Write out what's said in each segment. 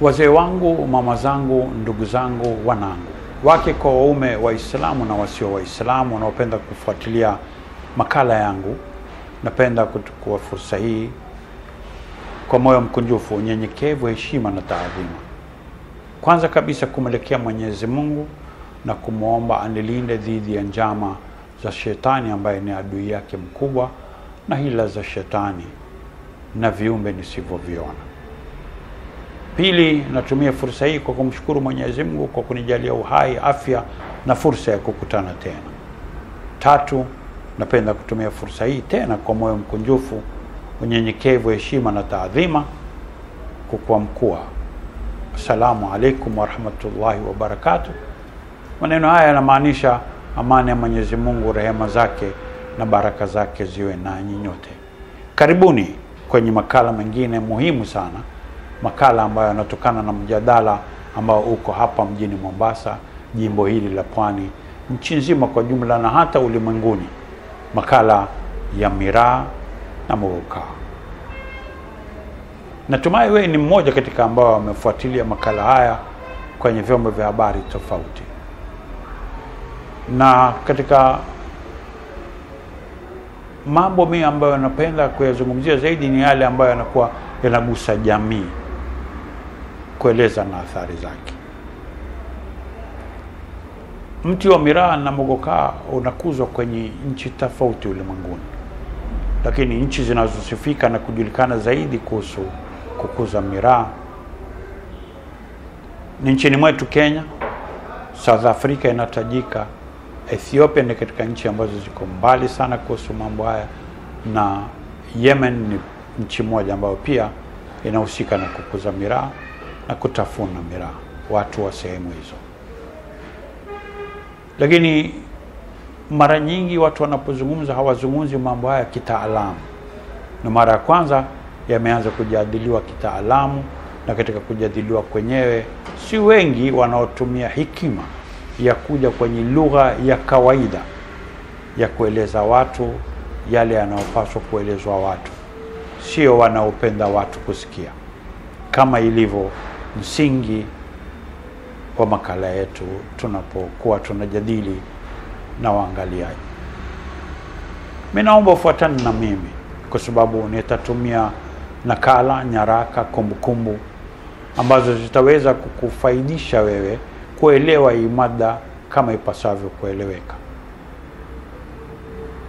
Wazee wangu, mama zangu, ndugu zangu, wanangu, wake kwa waume, Waislamu na wasio Waislamu wanaopenda kufuatilia makala yangu, napenda kuchukua fursa hii kwa moyo mkunjufu, unyenyekevu, heshima na taadhima, kwanza kabisa kumwelekea Mwenyezi Mungu na kumwomba anilinde dhidi ya njama za shetani ambaye ni adui yake mkubwa na hila za shetani na viumbe nisivyoviona. Pili, natumia fursa hii kwa kumshukuru Mwenyezi Mungu kwa kunijalia uhai, afya na fursa ya kukutana tena. Tatu, napenda kutumia fursa hii tena kwa moyo mkunjufu, unyenyekevu, heshima na taadhima kukuamkua, assalamu alaikum warahmatullahi wabarakatuh. Maneno haya yanamaanisha amani ya Mwenyezi Mungu, rehema zake na baraka zake ziwe nanyi nyote. Karibuni kwenye makala mengine muhimu sana, makala ambayo yanatokana na mjadala ambao uko hapa mjini Mombasa, jimbo hili la Pwani, nchi nzima kwa jumla na hata ulimwenguni, makala ya miraa na muguka. Natumai wewe ni mmoja katika ambao wamefuatilia makala haya kwenye vyombo vya habari tofauti, na katika mambo mimi ambayo napenda kuyazungumzia zaidi ni yale ambayo yanakuwa yanagusa jamii, kueleza na athari zake. Mti wa miraa na mogokaa unakuzwa kwenye nchi tofauti ulimwenguni, lakini nchi zinazosifika na kujulikana zaidi kuhusu kukuza miraa ni nchini mwetu Kenya, South Africa inatajika, Ethiopia ni katika nchi ambazo ziko mbali sana kuhusu mambo haya, na Yemen ni nchi moja ambayo pia inahusika na kukuza miraa na kutafuna miraa, watu wa sehemu hizo. Lakini mara nyingi watu wanapozungumza hawazungumzi mambo haya kitaalamu, na mara ya kwanza yameanza kujadiliwa kitaalamu, na katika kujadiliwa kwenyewe si wengi wanaotumia hikima ya kuja kwenye lugha ya kawaida ya kueleza watu yale yanayopaswa kuelezwa watu, sio wanaopenda watu kusikia, kama ilivyo msingi wa makala yetu tunapokuwa tunajadili na waangaliaji. Mi naomba ufuatane na mimi kwa sababu nitatumia nakala, nyaraka, kumbukumbu ambazo zitaweza kukufaidisha wewe kuelewa hii mada kama ipasavyo kueleweka.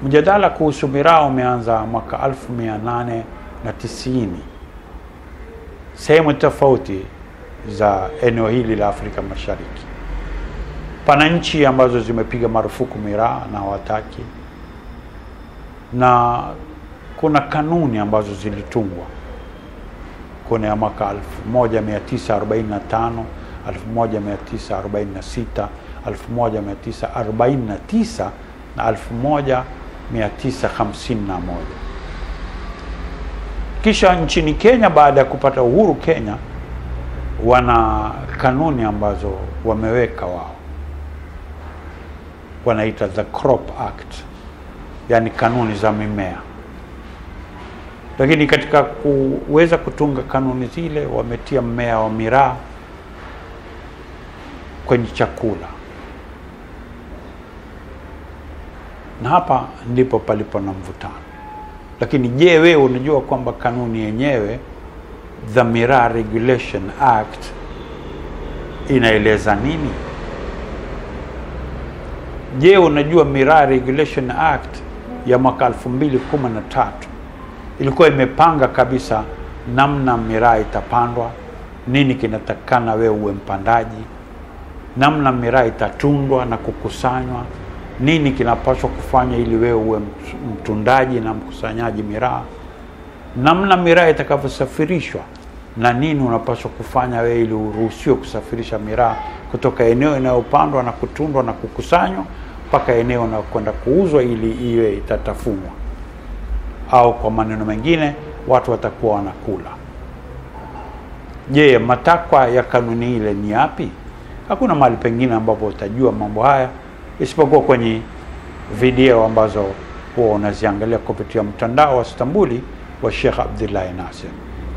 Mjadala kuhusu miraa umeanza mwaka 1890 sehemu tofauti za eneo hili la Afrika Mashariki. Pana nchi ambazo zimepiga marufuku miraa na hawataki, na kuna kanuni ambazo zilitungwa kuna ya mwaka 1945 1946 1949 na 1951. Kisha nchini Kenya, baada ya kupata uhuru Kenya, wana kanuni ambazo wameweka wao, wanaita the Crop Act, yani kanuni za mimea. Lakini katika kuweza kutunga kanuni zile wametia mmea wa miraa kwenye chakula, na hapa ndipo palipo na mvutano. Lakini je, wewe unajua kwamba kanuni yenyewe the Miraa Regulation Act inaeleza nini? Je, unajua Miraa Regulation Act ya mwaka 2013 ilikuwa imepanga kabisa namna miraa itapandwa, nini kinatakikana wewe uwe mpandaji, namna miraa itatundwa na kukusanywa, nini kinapaswa kufanya ili wewe uwe mtundaji na mkusanyaji miraa, namna miraa itakavyosafirishwa na nini unapaswa kufanya wewe ili uruhusiwe kusafirisha miraa kutoka eneo inayopandwa na kutundwa na kukusanywa mpaka eneo unakwenda kuuzwa ili iwe itatafunwa au kwa maneno mengine watu watakuwa wanakula. Je, matakwa ya kanuni ile ni yapi? Hakuna mahali pengine ambapo utajua mambo haya isipokuwa kwenye video ambazo huwa unaziangalia kupitia mtandao wa Stambuli wa Sheikh Abdullahi Nasir.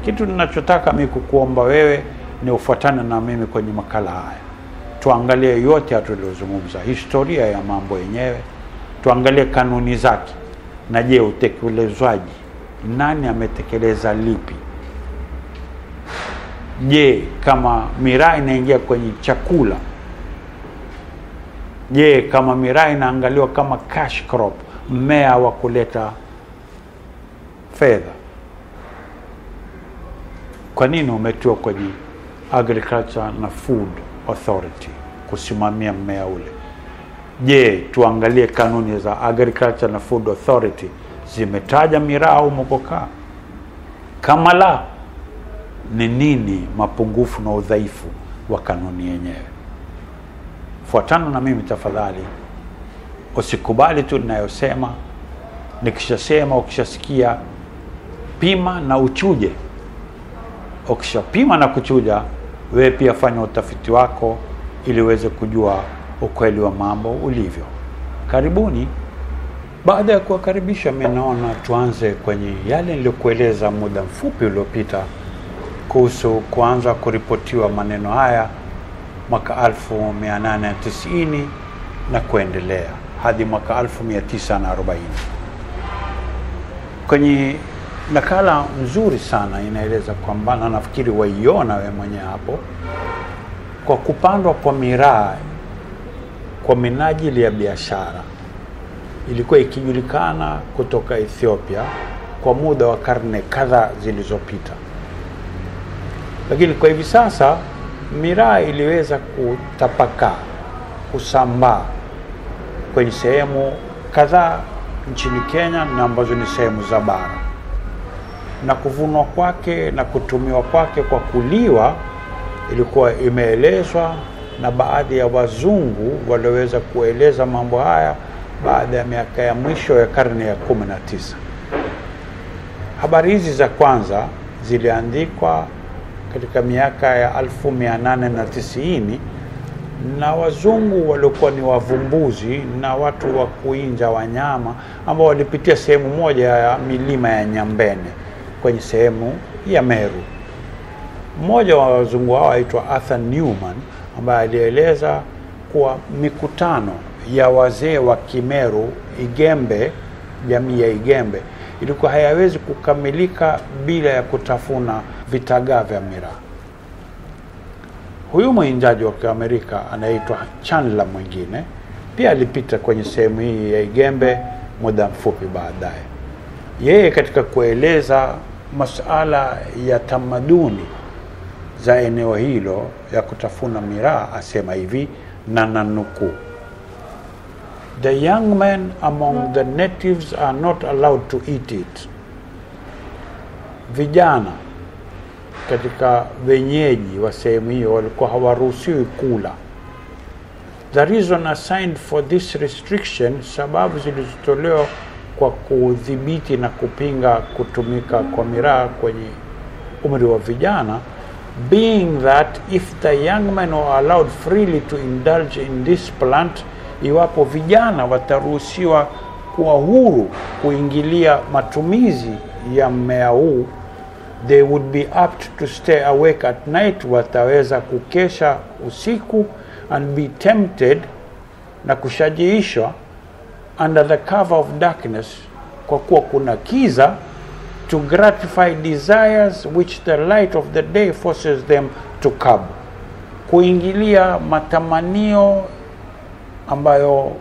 Kitu ninachotaka mimi kukuomba wewe ni ufuatane na mimi kwenye makala haya, tuangalie yote tuliyozungumza, historia ya mambo yenyewe, tuangalie kanuni zake, na je, utekelezwaji, nani ametekeleza lipi? Je, kama miraa inaingia kwenye chakula, je, kama miraa inaangaliwa kama cash crop, mmea wa kuleta fedha, kwa nini umetiwa kwenye Agriculture na Food Authority kusimamia mmea ule? Je, tuangalie kanuni za Agriculture na Food Authority zimetaja miraa au mokoka? Kama la, ni nini mapungufu na udhaifu wa kanuni yenyewe? Fuatana na mimi tafadhali, usikubali tu ninayosema. Nikishasema, ukishasikia, pima na uchuje. Ukishapima na kuchuja, wewe pia fanya utafiti wako ili uweze kujua ukweli wa mambo ulivyo. Karibuni. Baada ya kuwakaribisha, mimi naona tuanze kwenye yale niliyokueleza muda mfupi uliopita kuhusu kuanza kuripotiwa maneno haya mwaka 1890 na kuendelea hadi mwaka 1940. Kwenye nakala nzuri sana inaeleza kwamba, na nafikiri waiona we mwenyewe hapo, kwa kupandwa kwa miraa kwa minajili ya biashara. Ilikuwa ikijulikana kutoka Ethiopia kwa muda wa karne kadhaa zilizopita, lakini kwa hivi sasa miraa iliweza kutapakaa, kusambaa kwenye sehemu kadhaa nchini Kenya na ambazo ni sehemu za bara, na kuvunwa kwake na kutumiwa kwake kwa kuliwa ilikuwa imeelezwa na baadhi ya wazungu walioweza kueleza mambo haya baada ya miaka ya mwisho ya karne ya kumi na tisa. Habari hizi za kwanza ziliandikwa katika miaka ya 1890 na wazungu waliokuwa ni wavumbuzi na watu wa kuinja wanyama ambao walipitia sehemu moja ya milima ya Nyambene kwenye sehemu ya Meru. Mmoja wa wazungu hao aitwa Arthur Newman ambaye alieleza kuwa mikutano ya wazee wa Kimeru Igembe, jamii ya Igembe ilikuwa hayawezi kukamilika bila ya kutafuna vitagaa vya miraa. Huyu mwinjaji wa Kiamerika anaitwa Chandler mwingine pia alipita kwenye sehemu hii ya Igembe muda mfupi baadaye. Yeye katika kueleza masuala ya tamaduni za eneo hilo ya kutafuna miraa asema hivi na nanukuu, The young men among the natives are not allowed to eat it. Vijana katika wenyeji wa sehemu hiyo walikuwa hawaruhusiwi kula. The reason assigned for this restriction, sababu zilizotolewa kwa kudhibiti na kupinga kutumika kwa miraa kwenye umri wa vijana being that if the young men are allowed freely to indulge in this plant, iwapo vijana wataruhusiwa kuwa huru kuingilia matumizi ya mmea huu, they would be apt to stay awake at night, wataweza kukesha usiku and be tempted na kushajiishwa under the cover of darkness, kwa kuwa kuna kiza to gratify desires which the light of the day forces them to curb, kuingilia matamanio ambayo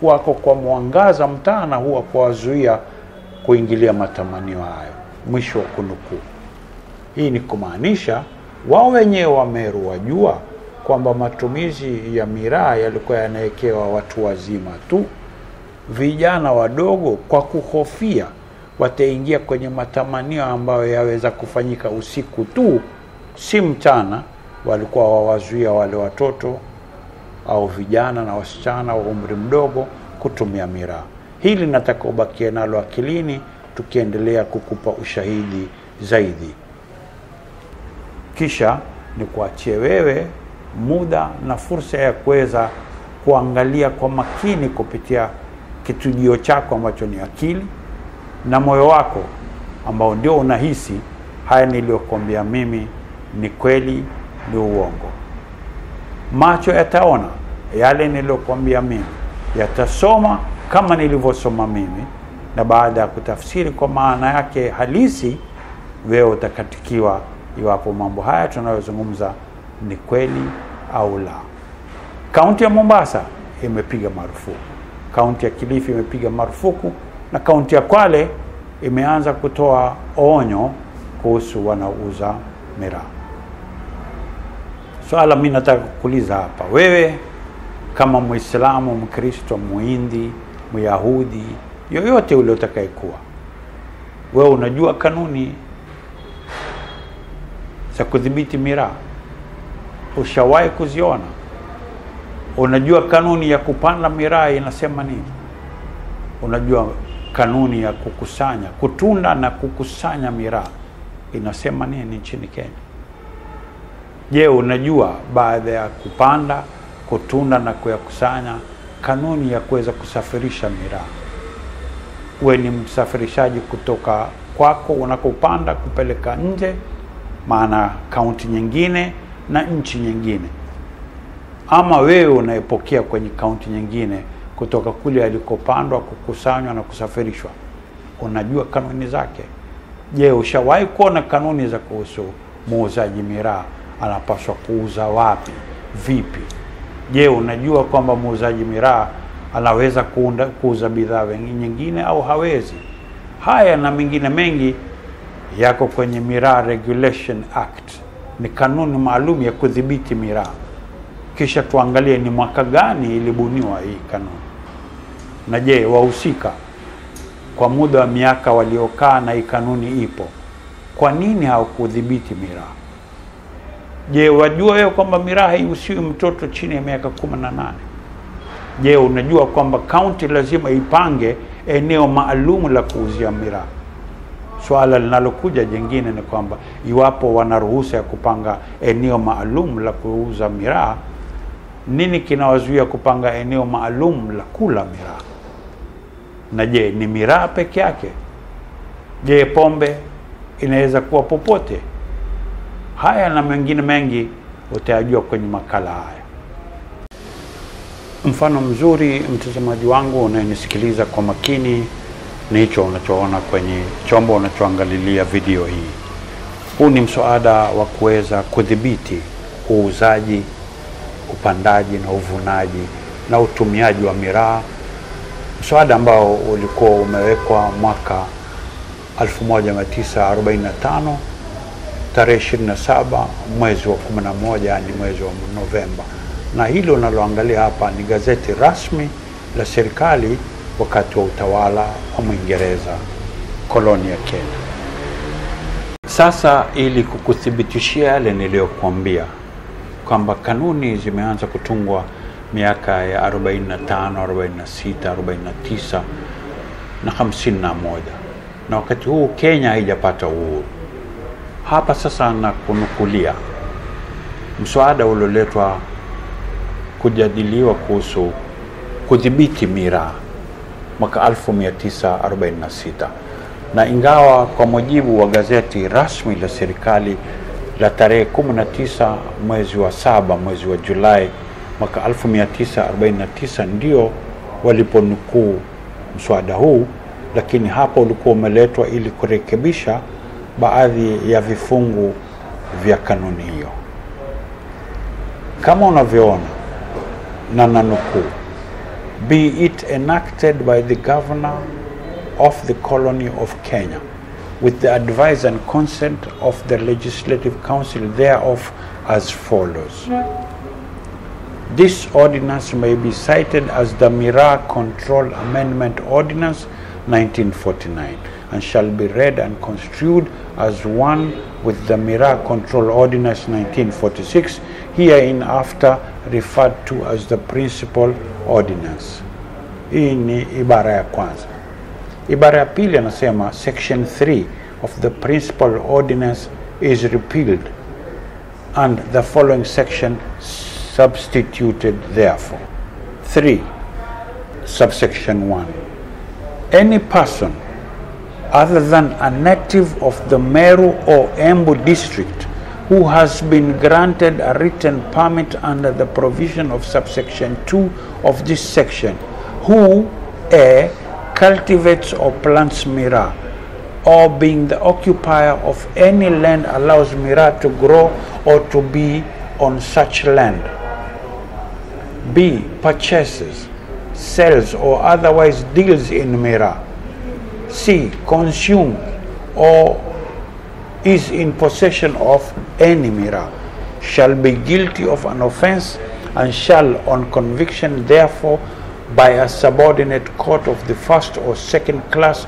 kuwako kwa mwangaza mtana huwa kuwazuia kuingilia matamanio hayo. Mwisho wa kunukuu. Hii ni kumaanisha wao wenyewe Wameru wajua kwamba matumizi ya miraa yalikuwa yanawekewa watu wazima tu. Vijana wadogo kwa kuhofia wataingia kwenye matamanio ambayo yaweza kufanyika usiku tu, si mchana, walikuwa wawazuia wale watoto au vijana na wasichana wa umri mdogo kutumia miraa. Hili nataka ubakie nalo akilini, tukiendelea kukupa ushahidi zaidi. Kisha ni kuachie wewe muda na fursa ya kuweza kuangalia kwa makini kupitia kitujio chako ambacho ni akili na moyo wako ambao ndio unahisi haya niliyokuambia mimi ni kweli ni uongo. Macho yataona yale niliyokuambia mimi, yatasoma kama nilivyosoma mimi, na baada ya kutafsiri kwa maana yake halisi, wewe utakatikiwa iwapo mambo haya tunayozungumza ni kweli au la. Kaunti ya Mombasa imepiga marufuku, kaunti ya Kilifi imepiga marufuku, na kaunti ya Kwale imeanza kutoa onyo kuhusu wanaouza miraa. Swala mi nataka kukuuliza hapa, wewe kama muislamu Mkristo, Muhindi, Myahudi, yoyote ule utakayekuwa, wewe unajua kanuni za kudhibiti miraa? Ushawahi kuziona? Unajua kanuni ya kupanda miraa inasema nini? Unajua kanuni ya kukusanya, kutunda na kukusanya miraa inasema nini nchini Kenya? Je, unajua baada ya kupanda, kutunda na kuyakusanya, kanuni ya kuweza kusafirisha miraa? Uwe ni msafirishaji kutoka kwako unakopanda kupeleka nje, maana kaunti nyingine na nchi nyingine, ama wewe unayepokea kwenye kaunti nyingine kutoka kule alikopandwa, kukusanywa na kusafirishwa, unajua kanuni zake? Je, ushawahi kuona kanuni za kuhusu muuzaji miraa anapaswa kuuza wapi, vipi? Je, unajua kwamba muuzaji miraa anaweza kuunda, kuuza bidhaa nyingine au hawezi? Haya na mengine mengi yako kwenye Miraa Regulation Act, ni kanuni maalum ya kudhibiti miraa. Kisha tuangalie ni mwaka gani ilibuniwa hii kanuni, na je, wahusika kwa muda wa miaka waliokaa na hii kanuni ipo, kwa nini hawakudhibiti miraha? Je, wajua wewe kwamba miraha haihusiwi mtoto chini ya miaka kumi na nane? Je, unajua kwamba kaunti lazima ipange eneo maalum la kuuzia miraha? Swala linalokuja jingine ni kwamba iwapo wanaruhusa ya kupanga eneo maalum la kuuza miraa, nini kinawazuia kupanga eneo maalum la kula miraa? Na je, ni miraa peke yake? Je, pombe inaweza kuwa popote? Haya na mengine mengi utayajua kwenye makala haya. Mfano mzuri, mtazamaji wangu unayenisikiliza kwa makini, ni hicho unachoona kwenye chombo unachoangalilia video hii. Huu ni msaada wa kuweza kudhibiti uuzaji, upandaji na uvunaji na utumiaji wa miraa, mswada ambao ulikuwa umewekwa mwaka 1945 tarehe 27 mwezi wa 11, yani mwezi wa Novemba. Na hilo unaloangalia hapa ni gazeti rasmi la serikali wakati wa utawala wa Mwingereza, koloni ya Kenya. Sasa, ili kukuthibitishia yale niliyokuambia kwamba kanuni zimeanza kutungwa miaka ya 45, 46, 49 na 51, na wakati huu Kenya haijapata uhuru. Hapa sasa na kunukulia mswada ulioletwa kujadiliwa kuhusu kudhibiti miraa mwaka 1946, na ingawa kwa mujibu wa gazeti rasmi la serikali la tarehe 19 mwezi wa saba mwezi wa Julai mwaka 1949 ndio waliponukuu mswada huu, lakini hapo ulikuwa umeletwa ili kurekebisha baadhi ya vifungu vya kanuni hiyo. Kama unavyoona, na nanukuu, be it enacted by the governor of the colony of Kenya with the advice and consent of the legislative council thereof as follows. This ordinance may be cited as the Mira Control Amendment Ordinance 1949 and shall be read and construed as one with the Mira Control Ordinance 1946 hereinafter referred to as the Principal Ordinance. Hii ni ibara ya kwanza. Ibara ya pili anasema section 3 of the Principal Ordinance is repealed and the following section substituted therefore. 3. Subsection 1. Any person other than a native of the Meru or Embu district who has been granted a written permit under the provision of subsection 2 of this section, who a cultivates or plants mira, or being the occupier of any land allows mira to grow or to be on such land. B. Purchases, sells, or otherwise deals in mira. C. Consumes or is in possession of any mira shall be guilty of an offense and shall, on conviction, therefore, by a subordinate court of the first or second class,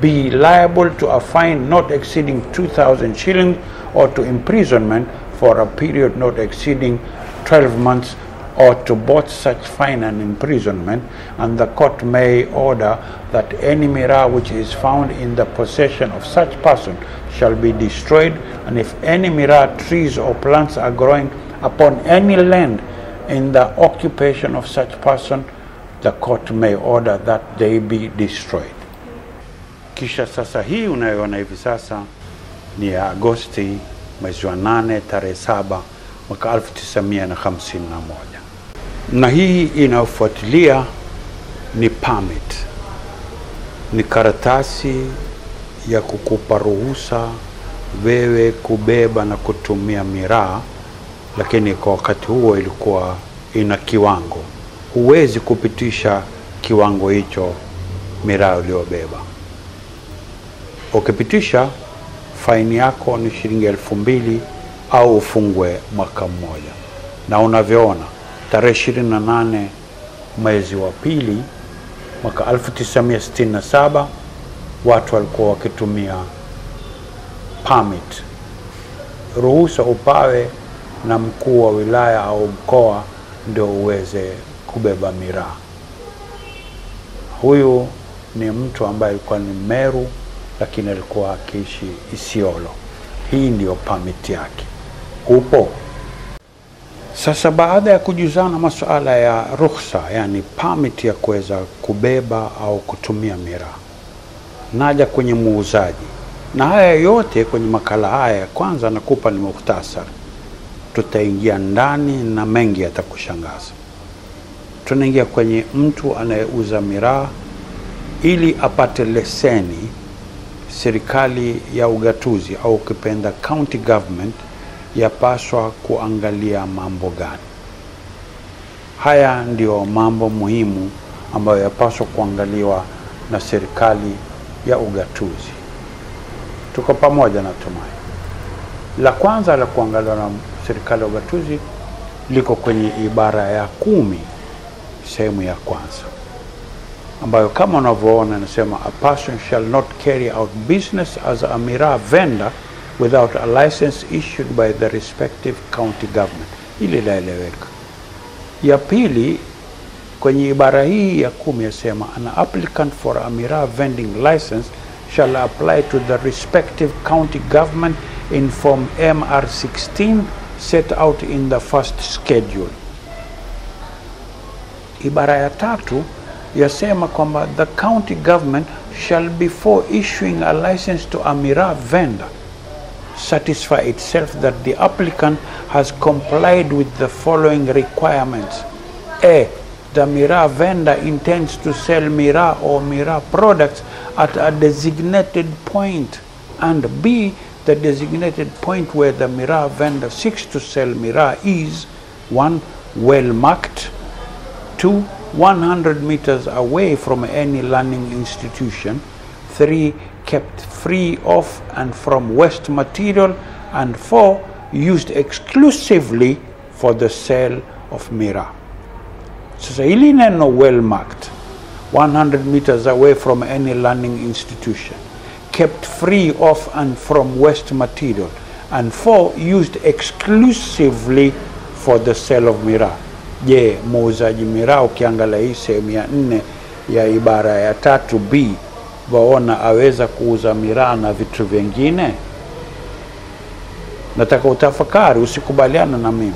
be liable to a fine not exceeding 2,000 shillings or to imprisonment for a period not exceeding 12 months or to both such fine and imprisonment, and the court may order that any mira which is found in the possession of such person shall be destroyed, and if any mira trees or plants are growing upon any land in the occupation of such person, the court may order that they be destroyed. Kisha sasa hii unayoona hivi sasa ni ya Agosti mwezi wa nane tarehe saba mwaka 1951 na hii inayofuatilia ni permit, ni karatasi ya kukupa ruhusa wewe kubeba na kutumia miraa, lakini kwa wakati huo ilikuwa ina kiwango, huwezi kupitisha kiwango hicho miraa uliobeba. Ukipitisha faini yako ni shilingi elfu mbili au ufungwe mwaka mmoja, na unavyoona tarehe 28 mwezi wa pili mwaka 1967 watu walikuwa wakitumia permit, ruhusa upawe na mkuu wa wilaya au mkoa ndio uweze kubeba miraa. Huyu ni mtu ambaye alikuwa ni Meru, lakini alikuwa akiishi Isiolo. Hii ndiyo permit yake. Upo sasa. Baada ya kujuzana masuala ya ruhusa, yani permit ya kuweza kubeba au kutumia miraa, naja kwenye muuzaji, na haya yote kwenye makala haya ya kwanza nakupa ni muhtasari. Tutaingia ndani na mengi yatakushangaza. Tunaingia kwenye mtu anayeuza miraa ili apate leseni serikali ya ugatuzi au ukipenda county government yapaswa kuangalia mambo gani? Haya ndio mambo muhimu ambayo yapaswa kuangaliwa na serikali ya ugatuzi. Tuko pamoja, natumai. La kwanza la kuangaliwa na serikali ya ugatuzi liko kwenye ibara ya kumi sehemu ya kwanza ambayo kama unavyoona inasema a person shall not carry out business as a miraa vendor without a license issued by the respective county government. Ili laeleweka. Ya pili kwenye ibara hii ya kumi yasema an applicant for a miraa vending license shall apply to the respective county government in form MR16 set out in the first schedule. Ibara ya tatu yasema kwamba the county government shall before issuing a license to a miraa vendor satisfy itself that the applicant has complied with the following requirements. A. The miraa vendor intends to sell miraa or miraa products at a designated point. And B. The designated point where the miraa vendor seeks to sell miraa is 1. Well marked. 2. 100 meters away from any learning institution. 3. Kept free of and from waste material. And 4. Used exclusively for the sale of miraa. Sasa hili neno well marked 100 meters away from any learning institution kept free of and from waste material and four used exclusively for the sale of miraa. Je muuzaji miraa ukiangalia hii sehemu ya nne ya ibara ya tatu b waona aweza kuuza miraa na vitu vingine? Nataka utafakari usikubaliana na mimi.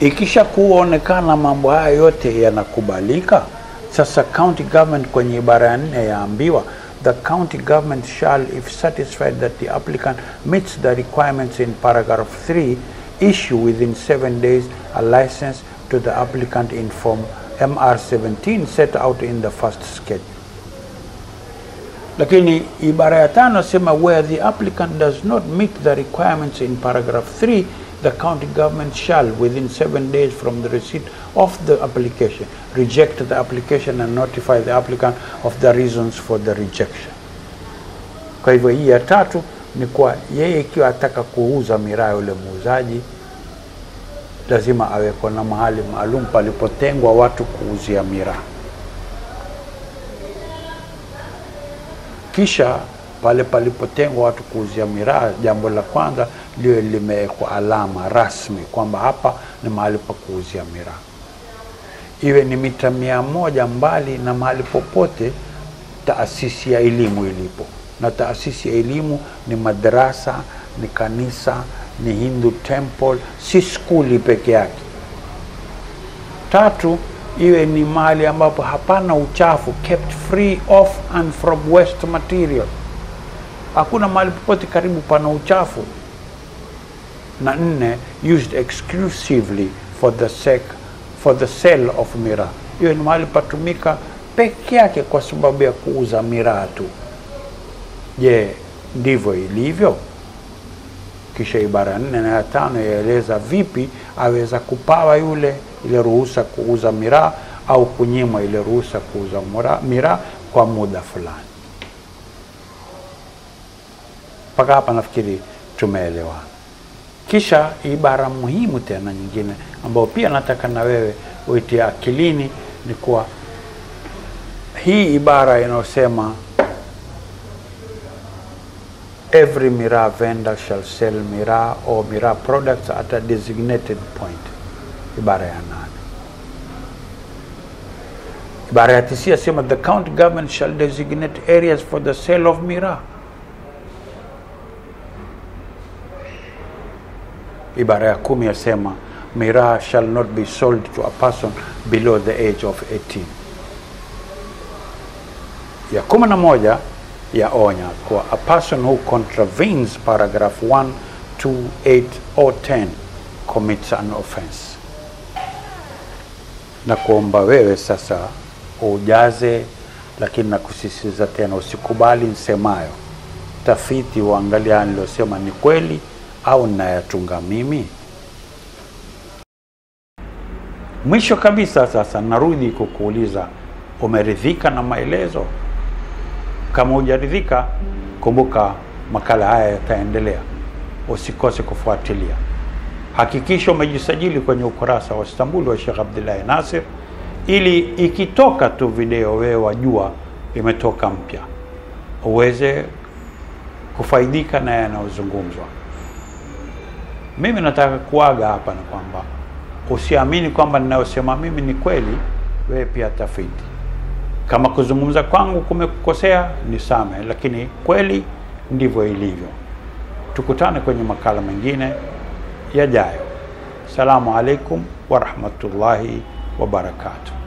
Ikisha kuonekana mambo haya yote yanakubalika sasa county government kwenye ibara ya nne yaambiwa the county government shall, if satisfied that the applicant meets the requirements in paragraph 3, issue within seven days a license to the applicant in form MR17 set out in the first schedule. Lakini ibara ya tano sema where the applicant does not meet the requirements in paragraph 3 the county government shall within seven days from the receipt of the application reject the application and notify the applicant of the reasons for the rejection. Kwa hivyo hii ya tatu ni kwa yeye ikiwa ataka kuuza miraa yule muuzaji lazima aweko na mahali maalum palipotengwa watu kuuzia miraa. Kisha pale palipotengwa watu kuuzia miraa, jambo la kwanza liwe limewekwa alama rasmi kwamba hapa ni mahali pa kuuzia miraa, iwe ni mita mia moja mbali na mahali popote taasisi ya elimu ilipo, na taasisi ya elimu ni madrasa, ni kanisa, ni Hindu temple, si skuli peke yake. Tatu, iwe ni mahali ambapo hapana uchafu, kept free of and from waste material. Hakuna mahali popote karibu pana uchafu. Na nne, used exclusively for the sake, for the sale of miraa, Hiyo ni mahali patumika peke yake kwa sababu ya kuuza miraa tu. Je, ndivyo ilivyo? Kisha ibara nne na ya tano yaeleza vipi aweza kupawa yule ile ruhusa kuuza miraa au kunyimwa ile ruhusa kuuza miraa kwa muda fulani. Mpaka hapa nafikiri tumeelewana. Kisha ibara muhimu tena nyingine ambayo pia nataka na wewe uitie akilini ni kuwa hii ibara inayosema every miraa vendor shall sell miraa or miraa products at a designated point, ibara ya nane. Ibara ya tisia sema the county government shall designate areas for the sale of miraa. Ibara ya kumi yasema miraa shall not be sold to a person below the age of 18. Ya kumi na moja yaonya kuwa a person who contravenes paragraph 1, 2, 8 or 10 commits an offense. Na kuomba wewe sasa ujaze, lakini na kusisitiza tena, usikubali nsemayo. Tafiti uangalia nilosema ni kweli au ninayatunga mimi. Mwisho kabisa, sasa narudi kukuuliza, umeridhika na maelezo? Kama hujaridhika, kumbuka makala haya yataendelea, usikose kufuatilia. Hakikisha umejisajili kwenye ukurasa wa Istanbul wa Sheikh Abdullahi Nasir, ili ikitoka tu video wewe wajua imetoka mpya, uweze kufaidika na yanayozungumzwa. Mimi nataka kuaga hapa na kwamba usiamini kwamba ninayosema mimi ni kweli, wewe pia tafiti kama kuzungumza kwangu kumekukosea ni same lakini kweli ndivyo ilivyo. Tukutane kwenye makala mengine yajayo. Salamu alaikum warahmatullahi wabarakatuh.